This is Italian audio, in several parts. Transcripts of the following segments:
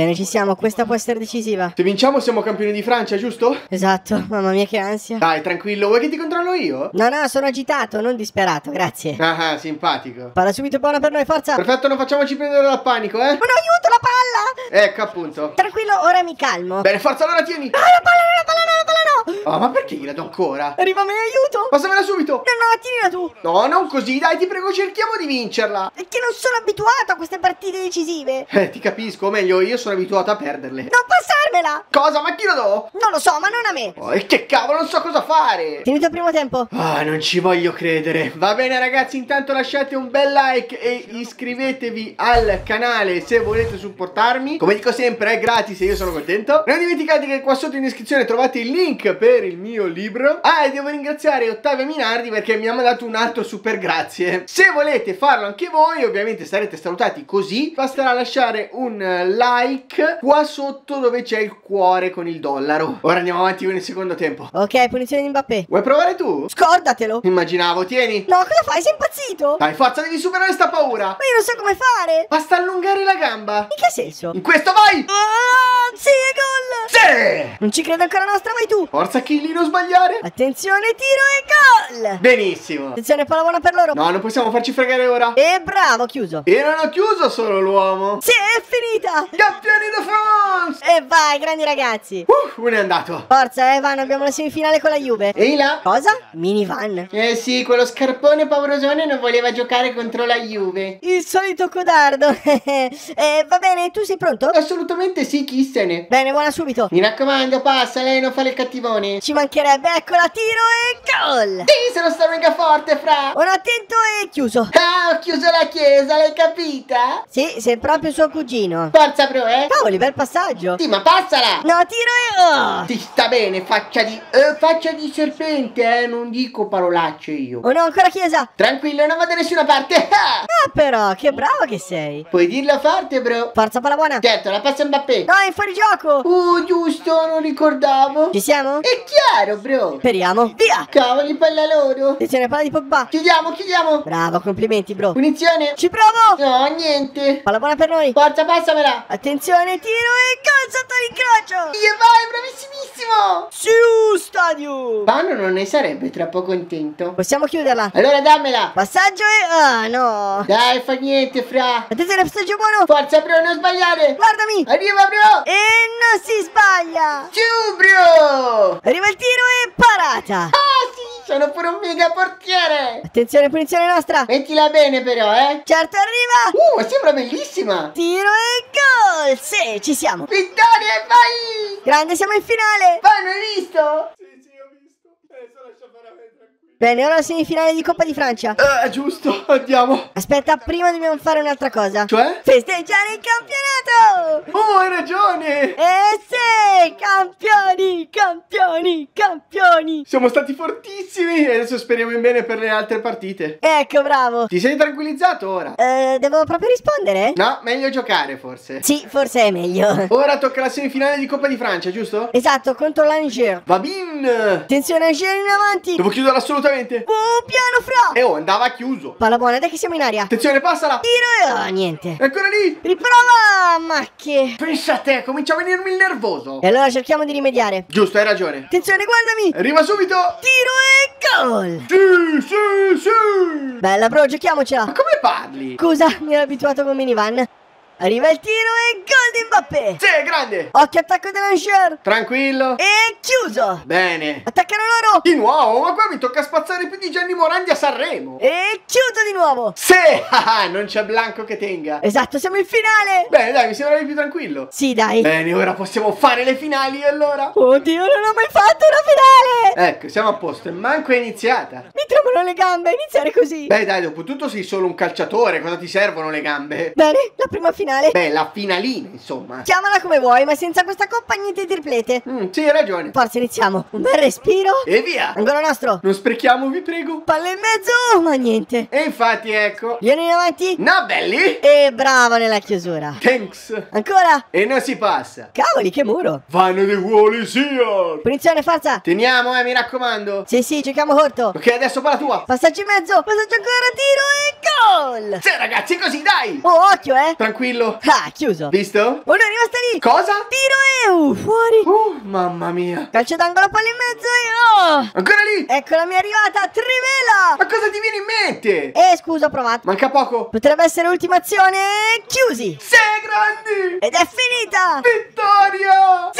Bene, ci siamo, questa può essere decisiva. Se vinciamo siamo campioni di Francia, giusto? Esatto, mamma mia che ansia. Dai, tranquillo, vuoi che ti controllo io? No, no, sono agitato, non disperato, grazie. Ah, ah, simpatico. Palla subito buona per noi, forza. Perfetto, non facciamoci prendere dal panico, eh? Oh no, aiuto, la palla! Ecco, appunto. Tranquillo, ora mi calmo. Bene, forza, allora tieni. Ah, la palla, no, la palla, no, la palla no! Oh, ma perché gliela do ancora? Arriva a me, aiuto! Passamela subito. No, no, tienila tu! No, non così, dai, ti prego, cerchiamo di vincerla. Che non sono abituato a queste partite decisive. Eh, ti capisco, o meglio, io sono abituato a perderle. Non passarmela! Cosa? Ma chi lo do? Non lo so, ma non a me. Oh, e che cavolo, non so cosa fare. Finito il primo tempo. Ah, non ci voglio credere. Va bene ragazzi, intanto lasciate un bel like e iscrivetevi al canale se volete supportarmi. Come dico sempre, è gratis e io sono contento. Non dimenticate che qua sotto in descrizione trovate il link per il mio libro. Ah, e devo ringraziare Ottavio Minardi perché mi ha mandato un altro super grazie. Se volete farlo anche voi, ovviamente sarete salutati così. Basterà lasciare un like qua sotto dove c'è il cuore con il dollaro. Ora andiamo avanti con il secondo tempo. Ok, punizione di Mbappé. Vuoi provare tu? Scordatelo. Immaginavo, tieni. No, cosa fai? Sei impazzito? Dai, forza, devi superare sta paura. Ma io non so come fare. Basta allungare la gamba. In che senso? In questo vai! Oh, sì, è gol! Sì! Non ci credo ancora nostra, vai tu. Forza Killy, non sbagliare. Attenzione, tiro e gol! Benissimo. Attenzione, palla buona per loro. No, non possiamo farci fregare ora. E bravo, chiuso. E non ho chiuso solo l'uomo. Sì, è finita. Campioni di France! E vai, grandi ragazzi. Uh, uno è andato. Forza, Evan, abbiamo la semifinale con la Juve. Ehi là. Cosa? Minivan. Eh sì, quello scarpone paurosone non voleva giocare contro la Juve. Il solito codardo. eh, va bene, tu sei pronto? Assolutamente sì, chi se ne. Bene, buona subito. Mi raccomando, passa, lei non fa il cattivone. Ci mancherebbe, eccola, tiro e gol. Sì, se lo sta mega forte, fra. Ora attento e chiuso. Ah, ho chiuso la chiesa, l'hai capita? Sì, sei proprio suo cugino. Forza, bro, eh. Cavoli, bel passaggio. Sì, ma passala. No, tiro e... Oh, Ti sta bene, faccia di... eh, faccia di serpente, eh, non dico parolacce io. oh no, ancora chiesa. Tranquillo, non vado da nessuna parte. Ah! Ah, però, che bravo che sei. Puoi dirla forte, bro. Forza, palla buona. Certo, la passa Mbappé. No, è fuori gioco. Uh, giusto, non ricordavo. Ci siamo? È chiaro, bro. Speriamo. Via. Cavoli, palla loro. Attenzione, palla di Pogba. Chiudiamo, chiudiamo. Bravo, complimenti, bro. Punizione. Ci provo. No, niente. Palla buona per noi. Forza, passamela. Attenzione, tiro e gol sotto l'incrocio. Via, vai, bravissimissimo. Su, stadio. Pano non ne sarebbe troppo contento. Possiamo chiuderla. Allora dammela. Passaggio e... Ah, no. Dai, fa niente, fra. Attenzione, passaggio buono. Forza, bro, non sbagliare. Guardami. Arriva, bro. E non si sbaglia. Giù, bro. Arriva il tiro e parata. Ah, sì, sono pure un mega portiere. Attenzione, punizione nostra. Mettila bene, però, eh. Certo, arriva. Uh, ma sembra bellissima. Tiro e gol. Sì, ci siamo. Vittoria, vai. Grande, siamo in finale. Vai, non hai visto? Sì, sì, ho visto. Adesso lascia me, tranquillo. Bene, ora la semifinale di Coppa di Francia. Eh, giusto, andiamo. Aspetta, prima dobbiamo fare un'altra cosa. Cioè? Festeggiare il campionato! Oh, hai ragione. Eh sì! Campioni! Campioni! Campioni! Siamo stati fortissimi e adesso speriamo in bene per le altre partite. Ecco, bravo! Ti sei tranquillizzato ora? Eh, devo proprio rispondere? No, meglio giocare forse. Sì, forse è meglio. Ora tocca la semifinale di Coppa di Francia, giusto? Esatto, contro l'Angers. Va bene. Attenzione, Angers in avanti! Devo chiuderla assolutamente. Oh, piano fra! E oh, andava chiuso. Palla buona, dai che siamo in aria. Attenzione, passala. Tiro e... Oh, niente. È ancora lì. Riprova! Ma che... Pensa a te, comincia a venirmi il nervoso. E allora cerchiamo di rimediare. Giusto, hai ragione. Attenzione, guardami! Arriva subito. Tiro e gol! Sì, sì, sì. Bella, bro, giochiamocela. Ma come parli? Scusa, mi ero abituato con minivan. Arriva il tiro e gol di Mbappé. Sì, grande. Occhio attacco dell'Angers. Tranquillo. E chiuso. Bene. Attaccano loro. Di nuovo, ma qua mi tocca spazzare più di Gianni Morandi a Sanremo. E chiuso di nuovo. Sì, non c'è Blanco che tenga. Esatto, siamo in finale. Bene, dai, mi sembra più tranquillo. Sì, dai. Bene, ora possiamo fare le finali allora. Oddio, non ho mai fatto una finale. Ecco, siamo a posto. Manco è iniziata. Mi tremano le gambe a iniziare così. Beh, dai, dopo tutto sei solo un calciatore. Cosa ti servono le gambe? Bene, la prima finale. Beh, la finalina, insomma. Chiamala come vuoi, ma senza questa coppa niente triplete. Mm, sì, hai ragione. Forza, iniziamo. Un bel respiro. E via. Ancora nostro. Non sprechiamo, vi prego. Palla in mezzo, ma niente. E infatti, ecco. Vieni in avanti. No, belli. E bravo nella chiusura. Thanks. Ancora. E non si passa. Cavoli, che muro. Vanno dei ruoli, sia. Punizione, forza. Teniamo, eh, mi raccomando. Sì, sì, giochiamo corto. Ok, adesso palla tua. Passaggio in mezzo. Passaggio ancora, tiro e gol. Sì, ragazzi, così, dai. Oh, occhio, eh. Tranquillo. Ah, chiuso. Visto? Uno è rimasto lì. Cosa? Tiro e uh, fuori. Uh, mamma mia. Calcio d'angolo, palla in mezzo e oh. Ancora lì. Ecco la mia arrivata, Trivela. Ma cosa ti viene in mente? Eh, scusa, ho provato. Manca poco. Potrebbe essere l'ultima azione. Chiusi. Sei grandi. Ed è finita. Vittoria. Sì,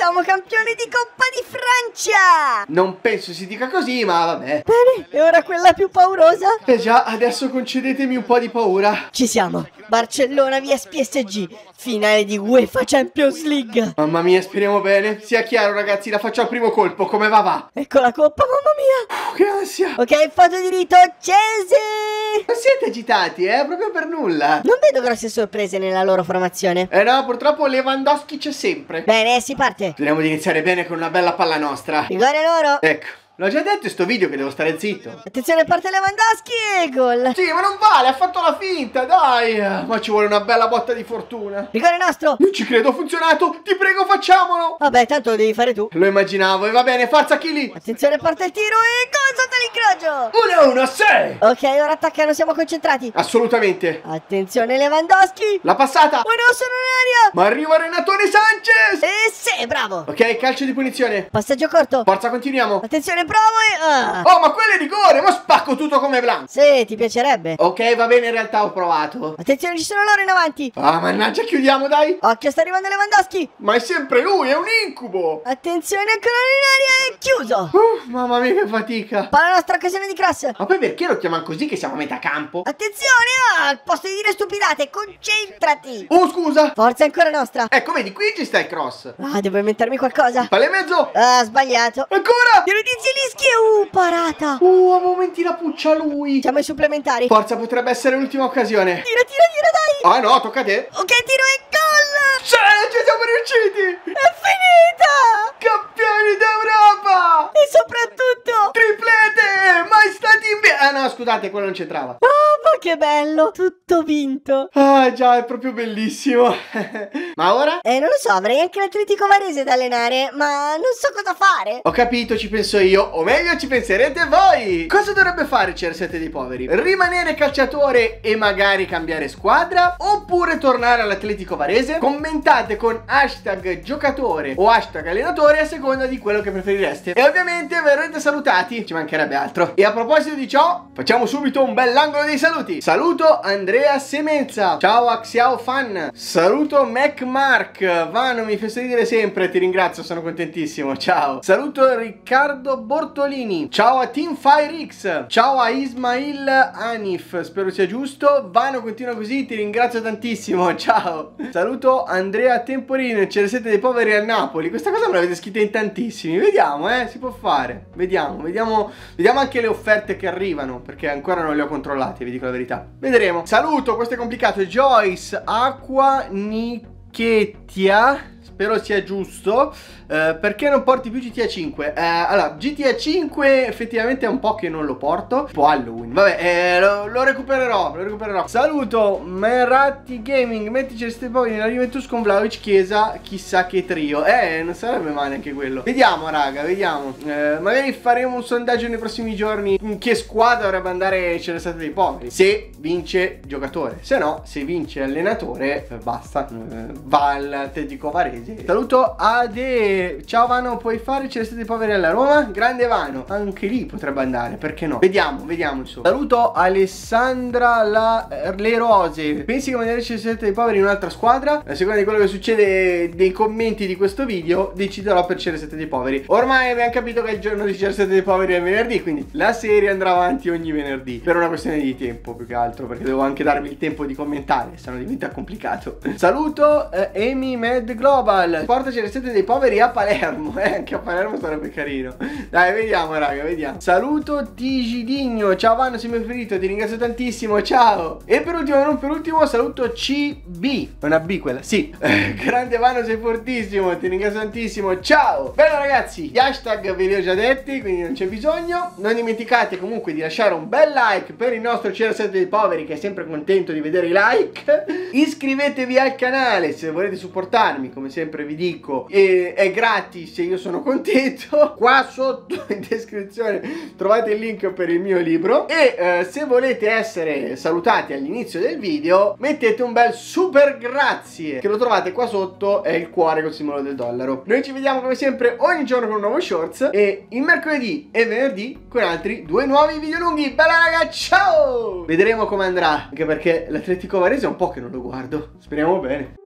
siamo campioni di Coppa di Francia. Non penso si dica così, ma vabbè. Bene, e ora quella più paurosa? Eh già, adesso concedetemi un po' di paura. Ci siamo. Barcellona vs PSG. Finale di UEFA Champions League. Mamma mia, speriamo bene. Sia chiaro, ragazzi, la faccio al primo colpo. Come va va? Ecco la coppa, mamma mia. Uh, che ansia. Ok, foto di rito, Chelsea. Non siete agitati, eh? Proprio per nulla. Non vedo grosse sorprese nella loro formazione. Eh no, purtroppo Lewandowski c'è sempre. Bene, si parte. Speriamo di iniziare bene con una bella palla nostra. Rigore loro. Ecco. L'ho già detto in sto video che devo stare zitto. Attenzione, parte Lewandowski e gol. Sì, ma non vale, ha fatto la finta, dai. Ma ci vuole una bella botta di fortuna. Rigore nostro. Non ci credo, ha funzionato. Ti prego, facciamolo. Vabbè, tanto lo devi fare tu. Lo immaginavo, e va bene, forza Kili. Attenzione, parte il tiro e gol sotto l'incrocio. 1-1, 6. Ok, ora attaccano, siamo concentrati. Assolutamente. Attenzione, Lewandowski. La passata. Uno sono in aria. Ma arriva Renatone Sanchez. E sì, bravo. Ok, calcio di punizione. Passaggio corto. Forza, continuiamo. Attenzione, provo e... Ah. Oh, ma quello è rigore, ma spacco tutto come Blanc. Sì, ti piacerebbe. Ok, va bene, in realtà ho provato. Attenzione, ci sono loro in avanti. Ah, mannaggia, chiudiamo, dai. Occhio, sta arrivando Lewandowski. Ma è sempre lui, è un incubo. Attenzione, ancora in aria e chiuso. Uh, mamma mia, che fatica. Palla nostra occasione di cross. Ma poi perché lo chiamano così che siamo a metà campo? Attenzione, ah, al posto di dire stupidate, concentrati. Oh, scusa. Forza ancora nostra. Ecco, vedi, qui ci sta il cross. Ah, devo inventarmi qualcosa. Palle e mezzo. Ah, sbagliato. Ancora. Tiro di Zielinski e uh, parata. Uh, a momenti la puccia lui. Siamo ai supplementari. Forza, potrebbe essere l'ultima occasione. Tira, tira, tira, dai. Ah, no, tocca a te. Ok, tiro e gol. Sì, ci siamo riusciti. È finita. Campioni d'Europa. E soprattutto... Triplete, mai stati in... Ah, no, scusate, quello non c'entrava. Oh, ma che bello. Tutto vinto. Ah, già, è proprio bellissimo. ma ora? Eh, non lo so, avrei anche l'Atletico Varese da allenare, ma non so cosa fare. Ho capito, ci penso io, o meglio ci penserete voi. Cosa dovrebbe fare CR7 dei poveri? Rimanere calciatore e magari cambiare squadra? Oppure tornare all'Atletico Varese? Commentate con hashtag giocatore o hashtag allenatore a seconda di quello che preferireste. E ovviamente verrete salutati, ci mancherebbe altro. E a proposito di ciò, facciamo subito un bell'angolo dei saluti. Saluto Andrea Semenza. Ciao Axiao Fan. Saluto Mac Mark. Vano, mi fai dire sempre, ti ringrazio, sono contentissimo. Ciao. Saluto Riccardo Bortolini. Ciao a Team FireX. Ciao a Ismail Anif, spero sia giusto. Vano, continua così, ti ringrazio tantissimo. Ciao. Saluto Andrea Temporino, CR7 dei poveri a Napoli. Questa cosa me l'avete scritta in tantissimi. Vediamo, eh, si può fare. Vediamo, vediamo, vediamo anche le offerte che arrivano, perché ancora non le ho controllate, vi dico la verità. Vedremo. Saluto, questo è complicato. Joyce Acqua Nichetia. Spero sia giusto. Uh, perché non porti più GTA 5? Uh, allora, GTA 5 effettivamente è un po' che non lo porto. Un po' Halloween. Vabbè, eh, lo, lo, recupererò. Lo recupererò. Saluto Meratti Gaming. Mettici le poi nella Juventus con Vlaovic Chiesa. Chissà che trio. Eh, non sarebbe male anche quello. Vediamo, raga, vediamo. Uh, magari faremo un sondaggio nei prossimi giorni. In che squadra dovrebbe andare Celestate dei Poveri? Se vince giocatore. Se no, se vince allenatore, basta. va all'Atletico Varese. Saluto Ade ciao Vano, puoi fare Celeste dei Poveri alla Roma? Grande Vano, anche lì potrebbe andare, perché no? Vediamo, vediamo insomma. Saluto Alessandra la, Le Rose. Pensi che mandare Celeste dei Poveri in un'altra squadra? A seconda di quello che succede nei commenti di questo video, deciderò per Celeste dei Poveri. Ormai abbiamo capito che il giorno di Celeste dei Poveri è venerdì, quindi la serie andrà avanti ogni venerdì. Per una questione di tempo, più che altro, perché devo anche darvi il tempo di commentare, se no diventa complicato. Saluto eh, Amy Med Global. Porta Celeste dei Poveri a Palermo, eh, anche a Palermo sarebbe carino. Dai, vediamo, raga, vediamo. Saluto Tigidigno, ciao Vanno, sei mio preferito, ti ringrazio tantissimo, ciao. E per ultimo, non per ultimo, saluto CB, una B quella, sì. Grande Vanno, sei fortissimo, ti ringrazio tantissimo, ciao. Bene ragazzi, gli hashtag ve li ho già detti, quindi non c'è bisogno. Non dimenticate comunque di lasciare un bel like per il nostro CR7 dei poveri, che è sempre contento di vedere i like. Iscrivetevi al canale se volete supportarmi, come sempre sempre vi dico, e è gratis e io sono contento. Qua sotto in descrizione trovate il link per il mio libro e eh, se volete essere salutati all'inizio del video mettete un bel super grazie che lo trovate qua sotto è il cuore col simbolo del dollaro. Noi ci vediamo come sempre ogni giorno con un nuovo shorts e il mercoledì e venerdì con altri due nuovi video lunghi. Bella raga, ciao! Vedremo come andrà, anche perché l'Atletico Varese è un po' che non lo guardo. Speriamo bene.